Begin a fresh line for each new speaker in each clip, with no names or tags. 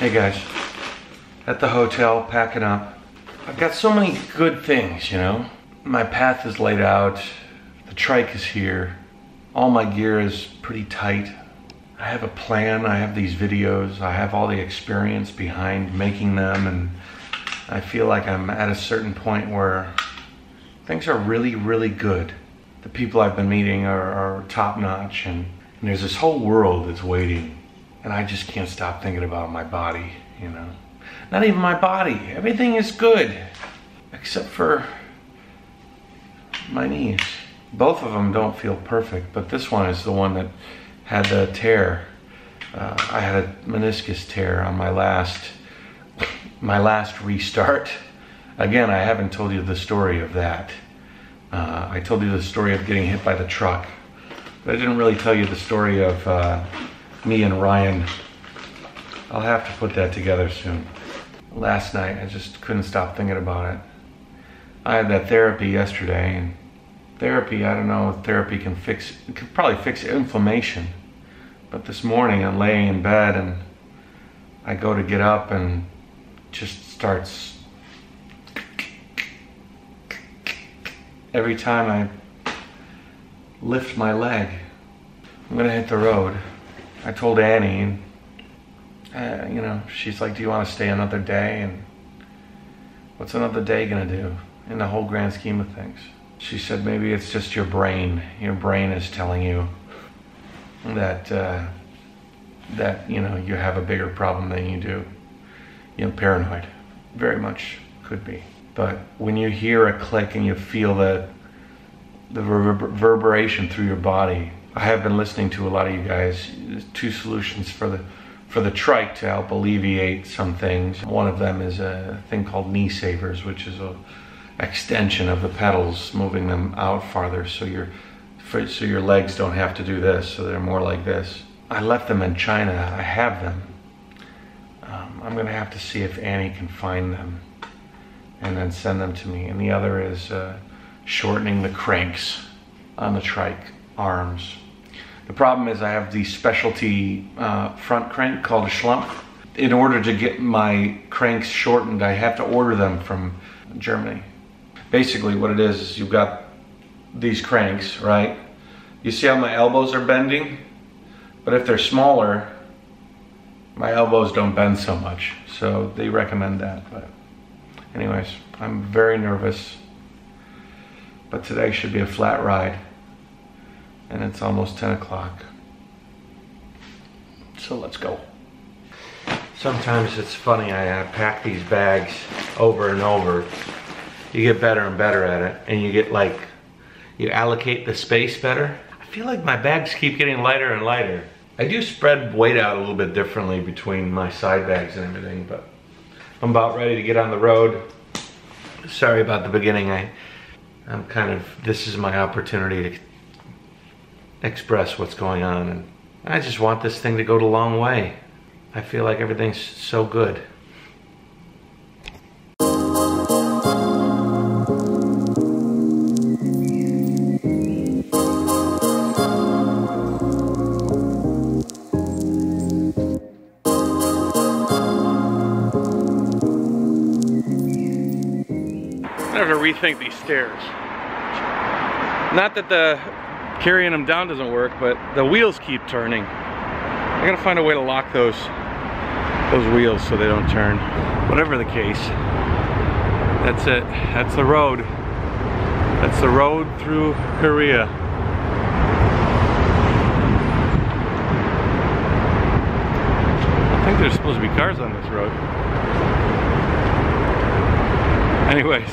Hey guys, at the hotel, packing up. I've got so many good things, you know. My path is laid out, the trike is here, all my gear is pretty tight. I have a plan, I have these videos, I have all the experience behind making them, and I feel like I'm at a certain point where things are really, really good. The people I've been meeting are, are top notch, and, and there's this whole world that's waiting and I just can't stop thinking about my body, you know. Not even my body. Everything is good, except for my knees. Both of them don't feel perfect, but this one is the one that had the tear. Uh, I had a meniscus tear on my last, my last restart. Again, I haven't told you the story of that. Uh, I told you the story of getting hit by the truck, but I didn't really tell you the story of uh, me and Ryan. I'll have to put that together soon. Last night, I just couldn't stop thinking about it. I had that therapy yesterday, and therapy, I don't know if therapy can fix, it could probably fix inflammation. But this morning, I'm laying in bed and I go to get up and just starts every time I lift my leg. I'm gonna hit the road. I told Annie, uh, you know, she's like, do you want to stay another day? And what's another day gonna do in the whole grand scheme of things? She said, maybe it's just your brain. Your brain is telling you that, uh, that, you know, you have a bigger problem than you do. You know, paranoid. Very much could be. But when you hear a click and you feel the, the reverberation through your body, I have been listening to a lot of you guys. two solutions for the for the trike to help alleviate some things. One of them is a thing called knee savers, which is a extension of the pedals, moving them out farther so your so your legs don't have to do this, so they're more like this. I left them in China. I have them. Um, I'm gonna have to see if Annie can find them and then send them to me. And the other is uh, shortening the cranks on the trike arms. The problem is I have the specialty uh, front crank called a Schlumpf. In order to get my cranks shortened, I have to order them from Germany. Basically what it is, is you've got these cranks, right? You see how my elbows are bending? But if they're smaller, my elbows don't bend so much. So they recommend that. But anyways, I'm very nervous. But today should be a flat ride and it's almost 10 o'clock. So let's go. Sometimes it's funny, I uh, pack these bags over and over. You get better and better at it, and you get like, you allocate the space better. I feel like my bags keep getting lighter and lighter. I do spread weight out a little bit differently between my side bags and everything, but I'm about ready to get on the road. Sorry about the beginning. I, I'm kind of, this is my opportunity to express what's going on. And I just want this thing to go the long way. I feel like everything's so good. I have to rethink these stairs. Not that the carrying them down doesn't work, but the wheels keep turning. I gotta find a way to lock those those wheels so they don't turn. Whatever the case, that's it. That's the road. That's the road through Korea. I think there's supposed to be cars on this road. Anyways,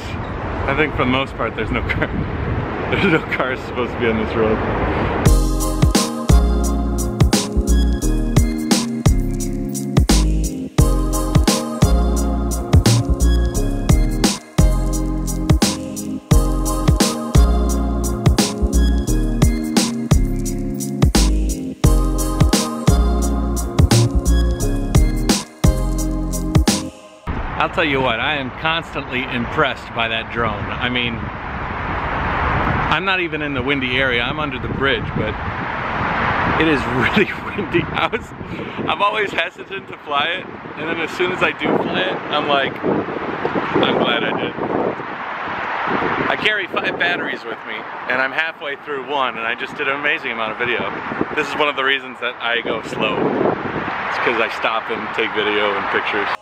I think for the most part there's no car. There's no cars supposed to be on this road. I'll tell you what, I am constantly impressed by that drone. I mean, I'm not even in the windy area. I'm under the bridge, but It is really windy. I was, I'm always hesitant to fly it, and then as soon as I do fly it, I'm like, I'm glad I did. I carry five batteries with me, and I'm halfway through one, and I just did an amazing amount of video. This is one of the reasons that I go slow. It's because I stop and take video and pictures.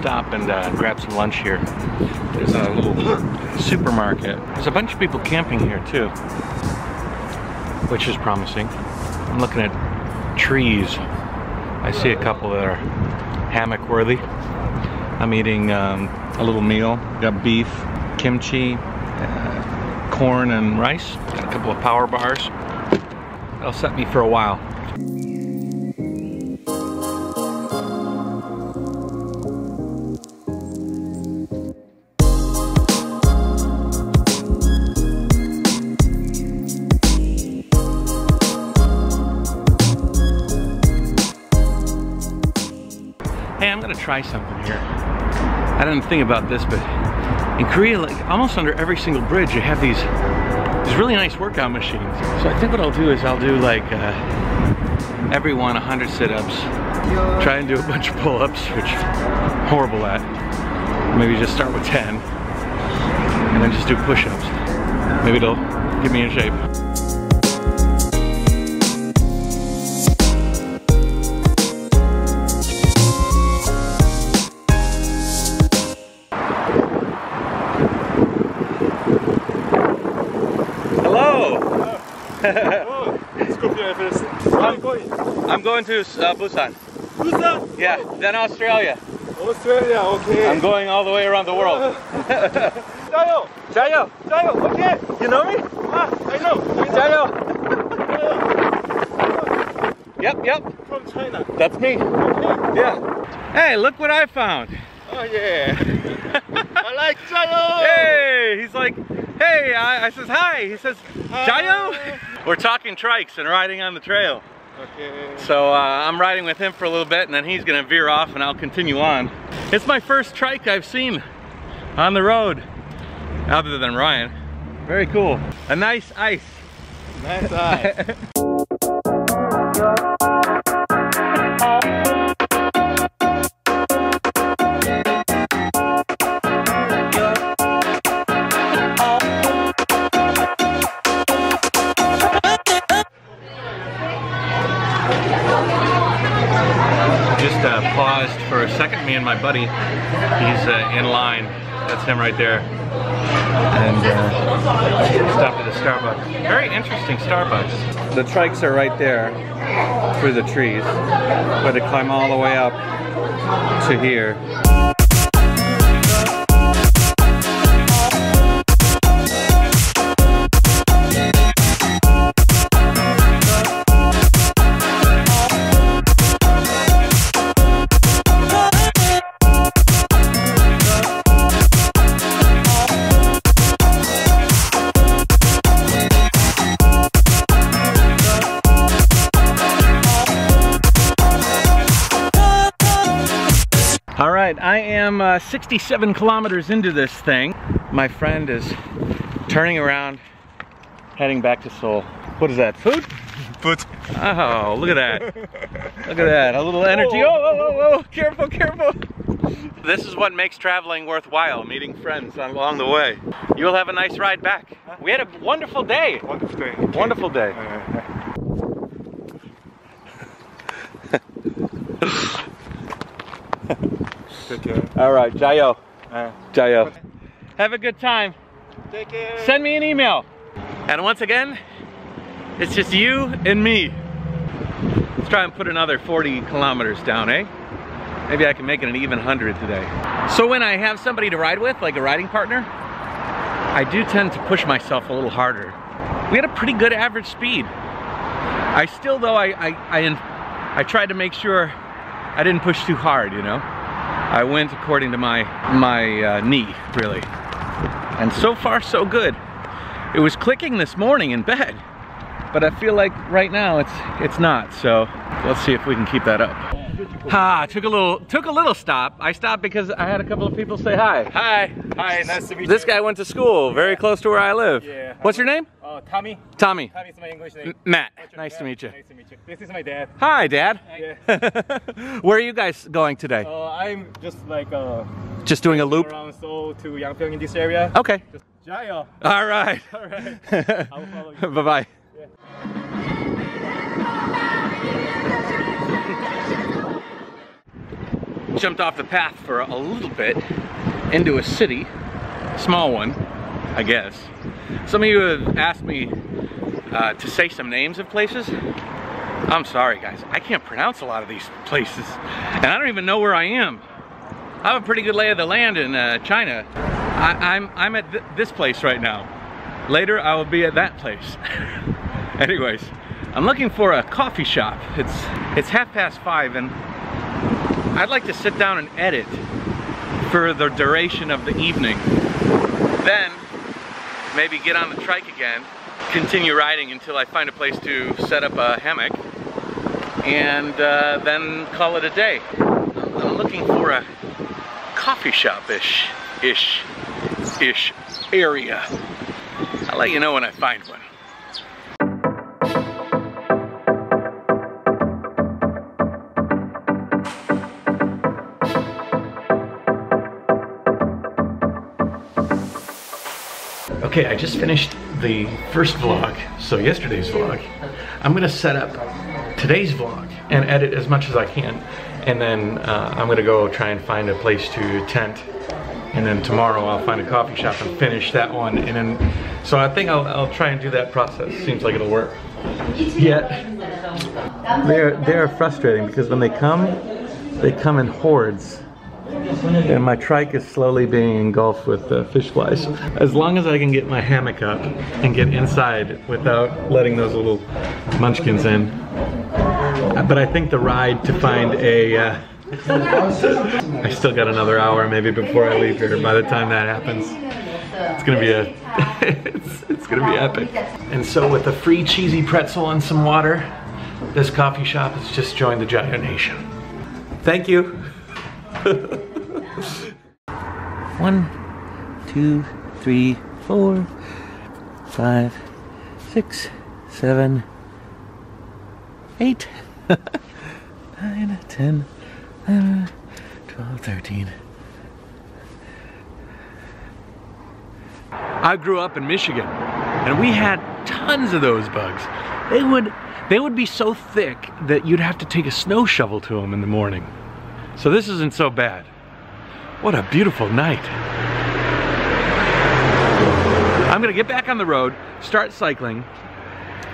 Stop and uh, grab some lunch here. There's a little supermarket. There's a bunch of people camping here too, which is promising. I'm looking at trees. I see a couple that are hammock worthy. I'm eating um, a little meal. Got beef, kimchi, uh, corn and rice. Got a couple of power bars. That'll set me for a while. Try something here. I didn't think about this, but in Korea, like almost under every single bridge, you have these these really nice workout machines. So I think what I'll do is I'll do like uh, every one 100 sit-ups, try and do a bunch of pull-ups, which I'm horrible at. Maybe just start with 10, and then just do push-ups. Maybe it'll get me in shape.
Going
to uh, Busan.
Busan?
Yeah, then Australia.
Australia, okay.
I'm going all the way around the world.
JaYoe!
JaYoe,
JaYoe, okay.
you know me?
Ah, I know. JaYoe.
Yep, yep,
From China.
that's me.
Okay.
Yeah. Hey, look what I found.
Oh yeah. I like JaYoe.
Hey, he's like, hey, I, I says hi. He says,
JaYoe.
We're talking trikes and riding on the trail.
Okay.
So uh, I'm riding with him for a little bit and then he's gonna veer off and I'll continue on. It's my first trike I've seen on the road, other than Ryan. Very cool. A nice ice.
Nice eye.
me and my buddy. He's uh, in line. That's him right there. And uh, stopped at a Starbucks. Very interesting Starbucks. The trikes are right there through the trees. But to climb all the way up to here. Right, I am uh, 67 kilometers into this thing. My friend is turning around, heading back to Seoul. What is that, food?
But
Oh, look at that. Look at that, a little energy. Oh, oh, oh, oh, careful, careful. This is what makes traveling worthwhile, meeting friends along the way. You will have a nice ride back. We had a wonderful day.
wonderful day.
Wonderful day.
Take care.
All right, JaYoe.
Uh,
JaYoe. Have a good time.
take care.
Send me an email. And once again, it's just you and me. Let's try and put another 40 kilometers down, eh? Maybe I can make it an even 100 today. So when I have somebody to ride with, like a riding partner, I do tend to push myself a little harder. We had a pretty good average speed. I still, though, I, I, I, I tried to make sure I didn't push too hard, you know? I went according to my, my uh, knee, really. And so far, so good. It was clicking this morning in bed, but I feel like right now it's it's not. So let's see if we can keep that up. Ha, took a little took a little stop. I stopped because I had a couple of people say hi.
Hi. Hi, nice to meet
This
you.
This guy went to school very close to where I live.
Yeah.
What's your name?
Uh, Tommy.
Tommy.
Tommy is my English name.
Matt.
What's your-
Nice to meet you.
Nice to meet you. This is my dad.
Hi, Dad.
Yeah.
where are you guys going today?
Uh, I'm just like uh,
Just doing a loop.
around Seoul to Yangpyeong in this area.
Okay.
Just JaYoe.
All right.
All right. I will follow you.
bye bye. Jumped off the path for a little bit into a city, small one, I guess. Some of you have asked me uh, to say some names of places. I'm sorry, guys. I can't pronounce a lot of these places, and I don't even know where I am. I have a pretty good lay of the land in uh, China. I, I'm I'm at th this place right now. Later, I will be at that place. Anyways, I'm looking for a coffee shop. It's it's half past five, and I'd like to sit down and edit for the duration of the evening. Then maybe get on the trike again, continue riding until I find a place to set up a hammock, and uh, then call it a day. I'm looking for a coffee shop-ish, ish, ish area. I'll let you know when I find one. Okay, I just finished the first vlog, so yesterday's vlog. I'm gonna set up today's vlog and edit as much as I can. And then uh, I'm gonna go try and find a place to tent. And then tomorrow I'll find a coffee shop and finish that one. And then, so I think I'll, I'll try and do that process. Seems like it'll work. Yet, they're, they're frustrating because when they come, they come in hordes. And my trike is slowly being engulfed with uh, fish flies. As long as I can get my hammock up and get inside without letting those little munchkins in. But I think the ride to find a, uh, I still got another hour maybe before I leave here. By the time that happens, it's gonna be a, it's, it's gonna be epic. And so with a free cheesy pretzel and some water, this coffee shop has just joined the JaYoe Nation. Thank you. One, two, three, four, five, six, seven, eight, nine, ten, eleven, twelve, thirteen. I grew up in Michigan, and we had tons of those bugs. They would, they would be so thick that you'd have to take a snow shovel to them in the morning. So this isn't so bad. What a beautiful night. I'm gonna get back on the road, start cycling,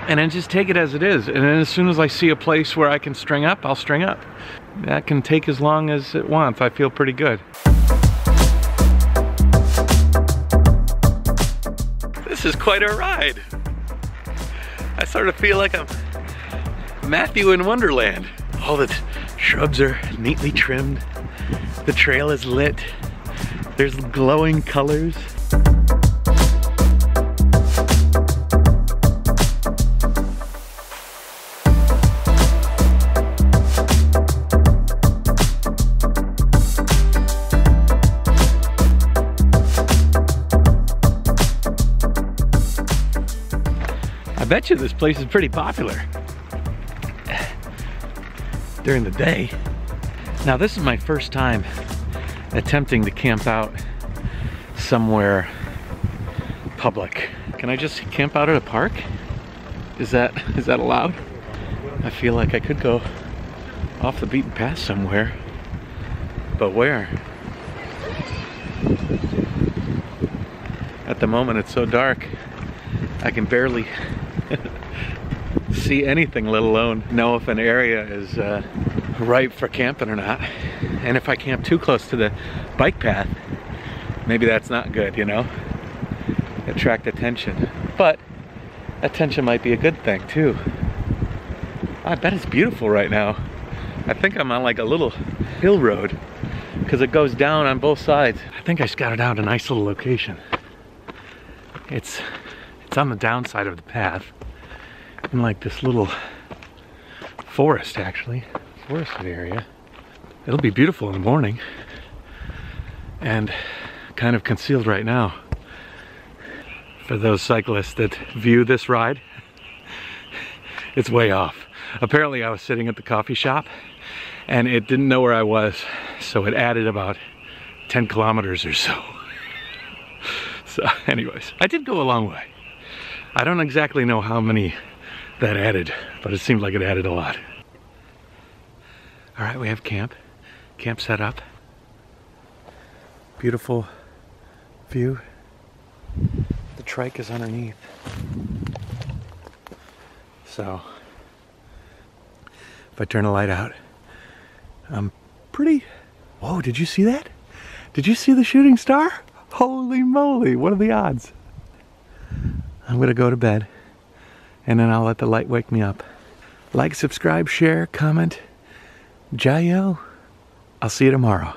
and then just take it as it is. And then as soon as I see a place where I can string up, I'll string up. That can take as long as it wants. I feel pretty good. This is quite a ride. I sort of feel like I'm Matthew in Wonderland. All the shrubs are neatly trimmed. The trail is lit. There's glowing colors. I bet you this place is pretty popular during the day. Now this is my first time attempting to camp out somewhere public. Can I just camp out at a park? Is that is that allowed? I feel like I could go off the beaten path somewhere. But where? At the moment it's so dark I can barely see anything, let alone know if an area is uh, ripe for camping or not. And if I camp too close to the bike path, maybe that's not good, you know? Attract attention. But attention might be a good thing too. I bet it's beautiful right now. I think I'm on like a little hill road because it goes down on both sides. I think I scouted out a nice little location. It's it's on the downside of the path in like this little forest actually forested area It'll be beautiful in the morning and kind of concealed right now. For those cyclists that view this ride, it's way off. Apparently I was sitting at the coffee shop and it didn't know where I was, so it added about 10 kilometers or so. So anyways, I did go a long way. I don't exactly know how many that added, but it seemed like it added a lot. All right, we have camp. Camp set up. Beautiful view. The trike is underneath. So, if I turn the light out, I'm pretty. Whoa, did you see that? Did you see the shooting star? Holy moly, what are the odds? I'm gonna go to bed and then I'll let the light wake me up. Like, subscribe, share, comment. JaYoe. I'll see you tomorrow.